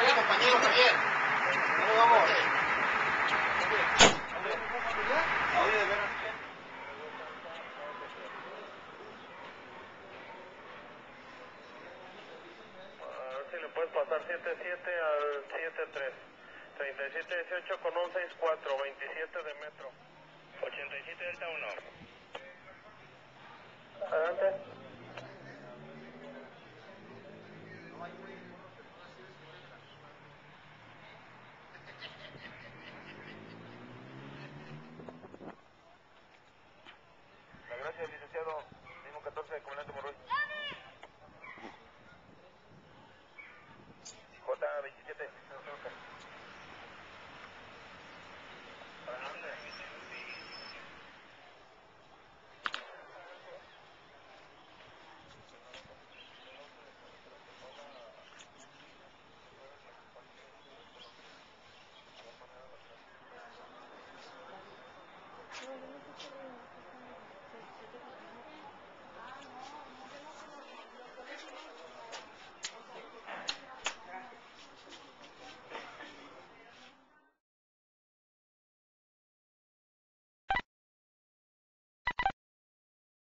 bien. ¿Cómo vamos? si le puedes pasar 77 al 73. 3718 con 164, 27 de metro. 87 delta 1. Adelante. Mismo 14, comandante Morroy. J27.